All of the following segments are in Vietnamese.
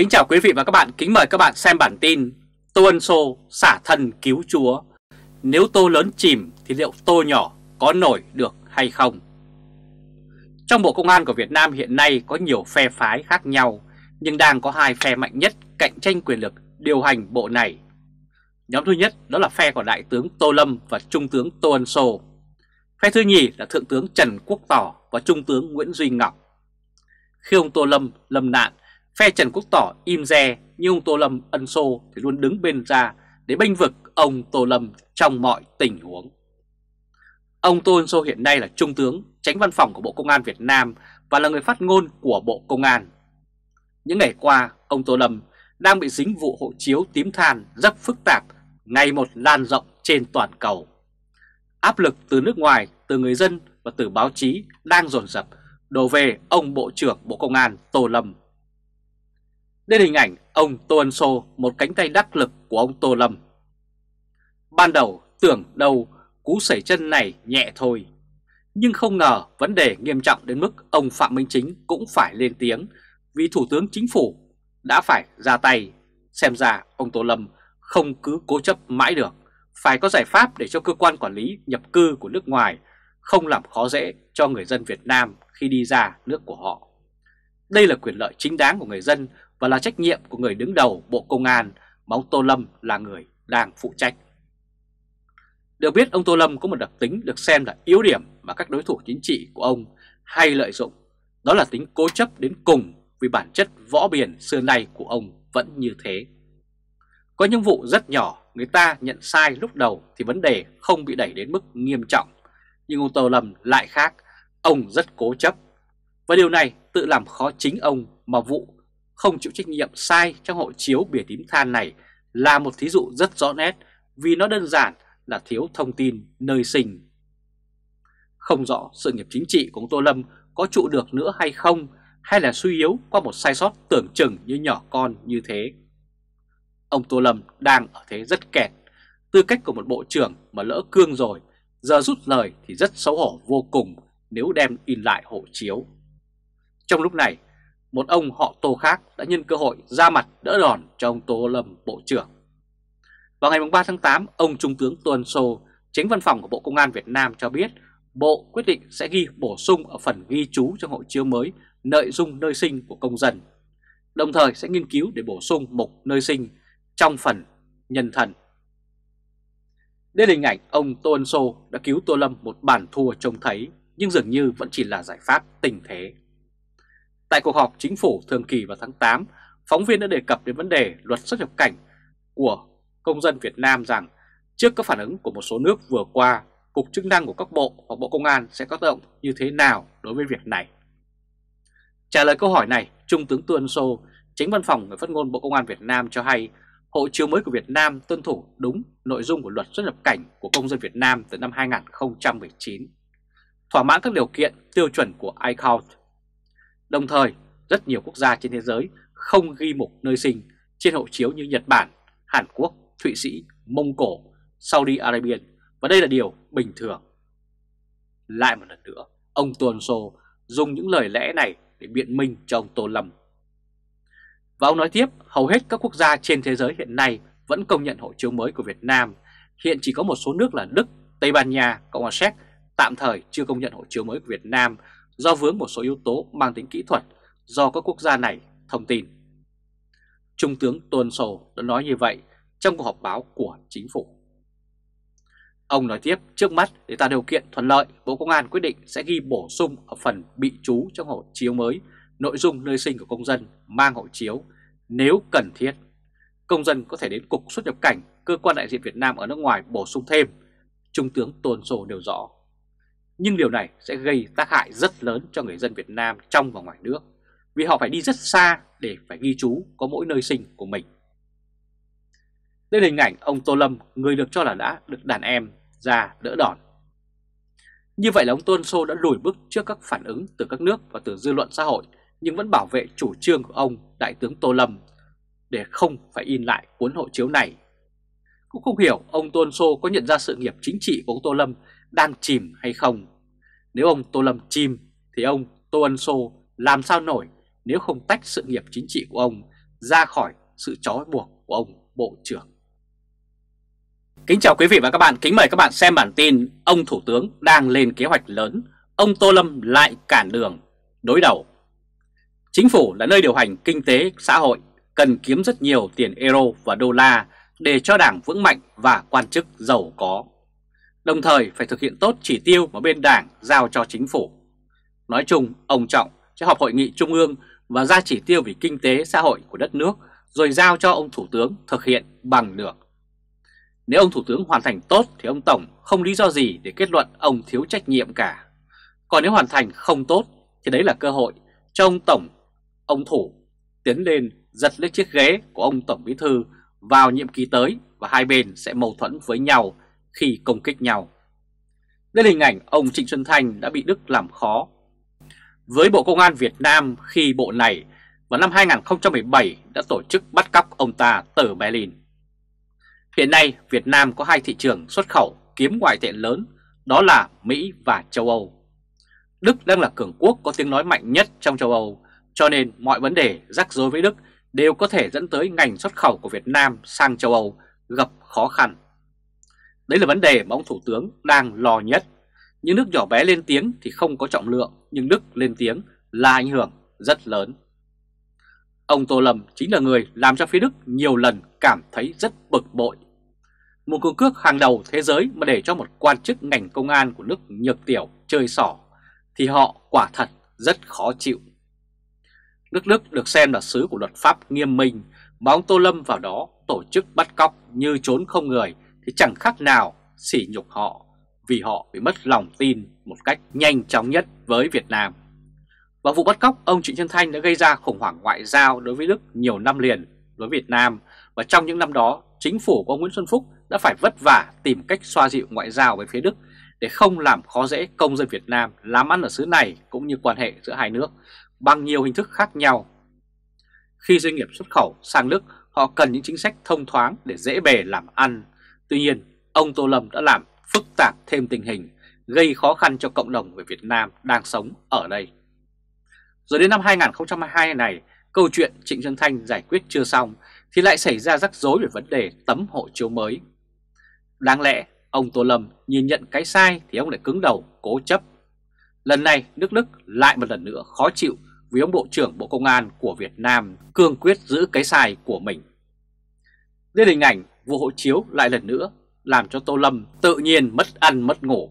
Kính chào quý vị và các bạn, kính mời các bạn xem bản tin Tô Ân Sô xả thân cứu chúa. Nếu tô lớn chìm thì liệu tô nhỏ có nổi được hay không? Trong Bộ Công an của Việt Nam hiện nay có nhiều phe phái khác nhau Nhưng đang có hai phe mạnh nhất cạnh tranh quyền lực điều hành bộ này. Nhóm thứ nhất đó là phe của Đại tướng Tô Lâm và Trung tướng Tô Ân Sô. Phe thứ nhì là Thượng tướng Trần Quốc Tỏ và Trung tướng Nguyễn Duy Ngọc. Khi ông Tô Lâm lâm nạn Phe Trần Quốc Tỏ im re nhưng ông Tô Lâm ân xô thì luôn đứng bên ra để bênh vực ông Tô Lâm trong mọi tình huống. Ông Tô Ân Sô hiện nay là Trung tướng, tránh văn phòng của Bộ Công an Việt Nam và là người phát ngôn của Bộ Công an. Những ngày qua, ông Tô Lâm đang bị dính vụ hộ chiếu tím than rất phức tạp, ngày một lan rộng trên toàn cầu. Áp lực từ nước ngoài, từ người dân và từ báo chí đang dồn dập đổ về ông Bộ trưởng Bộ Công an Tô Lâm đây là hình ảnh ông Tô Ân Sô, một cánh tay đắc lực của ông Tô Lâm. Ban đầu tưởng đâu cú sẩy chân này nhẹ thôi, nhưng không ngờ vấn đề nghiêm trọng đến mức ông Phạm Minh Chính cũng phải lên tiếng vì Thủ tướng Chính phủ đã phải ra tay. Xem ra ông Tô Lâm không cứ cố chấp mãi được, phải có giải pháp để cho cơ quan quản lý nhập cư của nước ngoài không làm khó dễ cho người dân Việt Nam khi đi ra nước của họ. Đây là quyền lợi chính đáng của người dân và là trách nhiệm của người đứng đầu Bộ Công an mà ông Tô Lâm là người đang phụ trách. Được biết ông Tô Lâm có một đặc tính được xem là yếu điểm mà các đối thủ chính trị của ông hay lợi dụng, đó là tính cố chấp đến cùng vì bản chất võ biển xưa nay của ông vẫn như thế. Có những vụ rất nhỏ người ta nhận sai lúc đầu thì vấn đề không bị đẩy đến mức nghiêm trọng, nhưng ông Tô Lâm lại khác, ông rất cố chấp. Và điều này tự làm khó chính ông mà vụ không chịu trách nhiệm sai trong hộ chiếu bìa tím than này là một thí dụ rất rõ nét vì nó đơn giản là thiếu thông tin nơi sinh. Không rõ sự nghiệp chính trị của ông Tô Lâm có trụ được nữa hay không hay là suy yếu qua một sai sót tưởng chừng như nhỏ con như thế. Ông Tô Lâm đang ở thế rất kẹt, tư cách của một bộ trưởng mà lỡ cương rồi, giờ rút lời thì rất xấu hổ vô cùng nếu đem in lại hộ chiếu. Trong lúc này, một ông họ Tô khác đã nhân cơ hội ra mặt đỡ đòn cho ông Tô Lâm Bộ trưởng. Vào ngày 3 tháng 8, ông Trung tướng tuần Sô, chính văn phòng của Bộ Công an Việt Nam cho biết Bộ quyết định sẽ ghi bổ sung ở phần ghi chú trong hộ chiếu mới nội dung nơi sinh của công dân, đồng thời sẽ nghiên cứu để bổ sung mục nơi sinh trong phần nhân thần. Đây là hình ảnh ông Tô Ân Sô đã cứu Tô Lâm một bản thua trông thấy nhưng dường như vẫn chỉ là giải pháp tình thế. Tại cuộc họp chính phủ thường kỳ vào tháng 8, phóng viên đã đề cập đến vấn đề luật xuất nhập cảnh của công dân Việt Nam rằng trước các phản ứng của một số nước vừa qua, cục chức năng của các bộ hoặc Bộ Công an sẽ có tác động như thế nào đối với việc này. Trả lời câu hỏi này, Trung tướng Tuân Sô, chính văn phòng người phát ngôn Bộ Công an Việt Nam cho hay hộ chiếu mới của Việt Nam tuân thủ đúng nội dung của luật xuất nhập cảnh của công dân Việt Nam từ năm 2019, thỏa mãn các điều kiện tiêu chuẩn của ICAO Đồng thời, rất nhiều quốc gia trên thế giới không ghi mục nơi sinh trên hộ chiếu như Nhật Bản, Hàn Quốc, Thụy Sĩ, Mông Cổ, Saudi Arabia và đây là điều bình thường. Lại một lần nữa, ông Tuần Sô dùng những lời lẽ này để biện minh cho ông Tô Lâm. Và ông nói tiếp, hầu hết các quốc gia trên thế giới hiện nay vẫn công nhận hộ chiếu mới của Việt Nam. Hiện chỉ có một số nước là Đức, Tây Ban Nha, Cộng hòa Séc tạm thời chưa công nhận hộ chiếu mới của Việt Nam do vướng một số yếu tố mang tính kỹ thuật do các quốc gia này thông tin. Trung tướng Tuần Sổ đã nói như vậy trong cuộc họp báo của chính phủ. Ông nói tiếp, trước mắt để tạo điều kiện thuận lợi, Bộ Công an quyết định sẽ ghi bổ sung ở phần bị trú trong hộ chiếu mới nội dung nơi sinh của công dân mang hộ chiếu nếu cần thiết. Công dân có thể đến Cục xuất nhập cảnh, cơ quan đại diện Việt Nam ở nước ngoài bổ sung thêm. Trung tướng Tôn Sổ nêu rõ nhưng điều này sẽ gây tác hại rất lớn cho người dân Việt Nam trong và ngoài nước vì họ phải đi rất xa để phải ghi chú có mỗi nơi sinh của mình. Đây là hình ảnh ông Tô Lâm, người được cho là đã được đàn em ra đỡ đòn. Như vậy là ông Tôn Sô đã lùi bước trước các phản ứng từ các nước và từ dư luận xã hội nhưng vẫn bảo vệ chủ trương của ông Đại tướng Tô Lâm để không phải in lại cuốn hộ chiếu này. Cũng không hiểu ông Tôn Sô có nhận ra sự nghiệp chính trị của ông Tô Lâm đang chìm hay không. Nếu ông Tô Lâm chìm thì ông Tô Ân Sô làm sao nổi nếu không tách sự nghiệp chính trị của ông ra khỏi sự trói buộc của ông Bộ trưởng. Kính chào quý vị và các bạn, kính mời các bạn xem bản tin Ông Thủ tướng đang lên kế hoạch lớn, ông Tô Lâm lại cản đường, đối đầu. Chính phủ là nơi điều hành kinh tế xã hội, cần kiếm rất nhiều tiền euro và đô la để cho đảng vững mạnh và quan chức giàu có. Đồng thời phải thực hiện tốt chỉ tiêu mà bên đảng giao cho chính phủ. Nói chung, ông Trọng sẽ họp hội nghị trung ương và ra chỉ tiêu về kinh tế xã hội của đất nước rồi giao cho ông Thủ tướng thực hiện bằng được. Nếu ông Thủ tướng hoàn thành tốt thì ông Tổng không lý do gì để kết luận ông thiếu trách nhiệm cả. Còn nếu hoàn thành không tốt thì đấy là cơ hội cho ông Tổng, ông Thủ tiến lên giật lấy chiếc ghế của ông Tổng Bí Thư vào nhiệm kỳ tới và hai bên sẽ mâu thuẫn với nhau khi công kích nhau. Đây là hình ảnh ông Trịnh Xuân Thanh đã bị Đức làm khó. Với Bộ Công an Việt Nam khi bộ này vào năm 2017 đã tổ chức bắt cóc ông ta từ Berlin. Hiện nay Việt Nam có hai thị trường xuất khẩu kiếm ngoại tệ lớn, đó là Mỹ và châu Âu. Đức đang là cường quốc có tiếng nói mạnh nhất trong châu Âu, cho nên mọi vấn đề rắc rối với Đức đều có thể dẫn tới ngành xuất khẩu của Việt Nam sang châu Âu gặp khó khăn. Đấy là vấn đề mà ông Thủ tướng đang lo nhất. Những nước nhỏ bé lên tiếng thì không có trọng lượng, nhưng Đức lên tiếng là ảnh hưởng rất lớn. Ông Tô Lâm chính là người làm cho phía Đức nhiều lần cảm thấy rất bực bội. Một cường cước hàng đầu thế giới mà để cho một quan chức ngành công an của nước nhược tiểu chơi xỏ thì họ quả thật rất khó chịu. Nước Đức được xem là xứ của luật pháp nghiêm minh mà ông Tô Lâm vào đó tổ chức bắt cóc như trốn không người thì chẳng khác nào sỉ nhục họ vì họ bị mất lòng tin một cách nhanh chóng nhất với Việt Nam. Và vụ bắt cóc ông Trịnh Xuân Thanh đã gây ra khủng hoảng ngoại giao đối với Đức nhiều năm liền đối với Việt Nam và trong những năm đó chính phủ của Nguyễn Xuân Phúc đã phải vất vả tìm cách xoa dịu ngoại giao với phía Đức để không làm khó dễ công dân Việt Nam làm ăn ở xứ này cũng như quan hệ giữa hai nước bằng nhiều hình thức khác nhau. Khi doanh nghiệp xuất khẩu sang Đức, họ cần những chính sách thông thoáng để dễ bề làm ăn. Tuy nhiên, ông Tô Lâm đã làm phức tạp thêm tình hình, gây khó khăn cho cộng đồng người Việt Nam đang sống ở đây. Rồi đến năm 2022 này, câu chuyện Trịnh Xuân Thanh giải quyết chưa xong thì lại xảy ra rắc rối về vấn đề tấm hộ chiếu mới. Đáng lẽ ông Tô Lâm nhìn nhận cái sai thì ông lại cứng đầu cố chấp. Lần này Đức Đức lại một lần nữa khó chịu vì ông Bộ trưởng Bộ Công an của Việt Nam cương quyết giữ cái sai của mình. Đây hình ảnh vụ hộ chiếu lại lần nữa làm cho Tô Lâm tự nhiên mất ăn mất ngủ.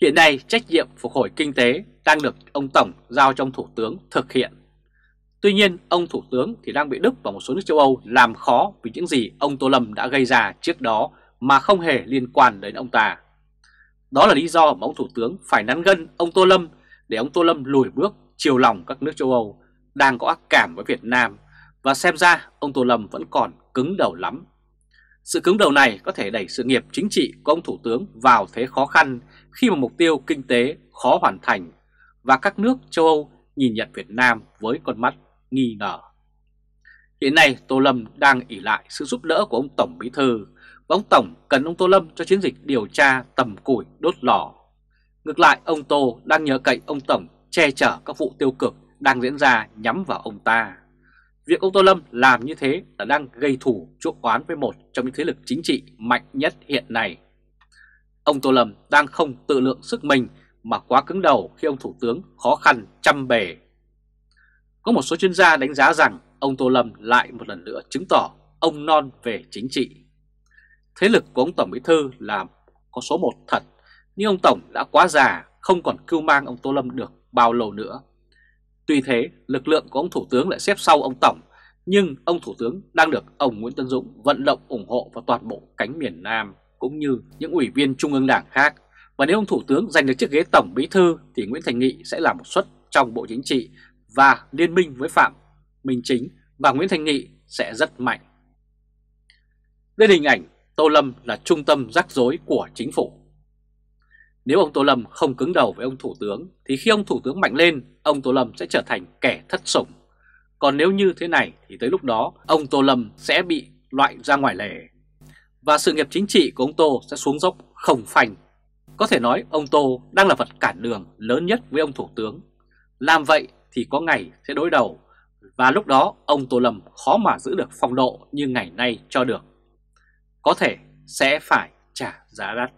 Hiện nay trách nhiệm phục hồi kinh tế đang được ông Tổng giao cho ông Thủ tướng thực hiện. Tuy nhiên, ông Thủ tướng thì đang bị Đức và một số nước châu Âu làm khó vì những gì ông Tô Lâm đã gây ra trước đó mà không hề liên quan đến ông ta. Đó là lý do mà ông Thủ tướng phải nắn gân ông Tô Lâm để ông Tô Lâm lùi bước chiều lòng các nước châu Âu đang có ác cảm với Việt Nam và xem ra ông Tô Lâm vẫn còn cứng đầu lắm. Sự cứng đầu này có thể đẩy sự nghiệp chính trị của ông Thủ tướng vào thế khó khăn khi mà mục tiêu kinh tế khó hoàn thành và các nước châu Âu nhìn nhận Việt Nam với con mắt nghi ngờ. Hiện nay, Tô Lâm đang ỉ lại sự giúp đỡ của ông Tổng Bí Thư và ông Tổng cần ông Tô Lâm cho chiến dịch điều tra tầm củi đốt lò. Ngược lại, ông Tô đang nhờ cậy ông Tổng che chở các vụ tiêu cực đang diễn ra nhắm vào ông ta. Việc ông Tô Lâm làm như thế là đang gây thủ chuốc oán với một trong những thế lực chính trị mạnh nhất hiện nay. Ông Tô Lâm đang không tự lượng sức mình mà quá cứng đầu khi ông Thủ tướng khó khăn chăm bề. Có một số chuyên gia đánh giá rằng ông Tô Lâm lại một lần nữa chứng tỏ ông non về chính trị. Thế lực của ông Tổng Bí Thư là có số một thật, nhưng ông Tổng đã quá già, không còn cưu mang ông Tô Lâm được bao lâu nữa. Tuy thế, lực lượng của ông Thủ tướng lại xếp sau ông Tổng, nhưng ông Thủ tướng đang được ông Nguyễn Tân Dũng vận động ủng hộ vào toàn bộ cánh miền Nam cũng như những ủy viên Trung ương Đảng khác. Và nếu ông Thủ tướng giành được chiếc ghế Tổng Bí Thư thì Nguyễn Thành Nghị sẽ là một suất trong Bộ Chính trị và liên minh với Phạm Minh Chính và Nguyễn Thành Nghị sẽ rất mạnh. Đây hình ảnh Tô Lâm là trung tâm rắc rối của chính phủ. Nếu ông Tô Lâm không cứng đầu với ông Thủ tướng thì khi ông Thủ tướng mạnh lên, ông Tô Lâm sẽ trở thành kẻ thất sủng. Còn nếu như thế này thì tới lúc đó ông Tô Lâm sẽ bị loại ra ngoài lề. Và sự nghiệp chính trị của ông Tô sẽ xuống dốc không phanh. Có thể nói ông Tô đang là vật cản đường lớn nhất với ông Thủ tướng. Làm vậy thì có ngày sẽ đối đầu Và lúc đó ông Tô Lâm khó mà giữ được phong độ như ngày nay cho được. Có thể sẽ phải trả giá đắt.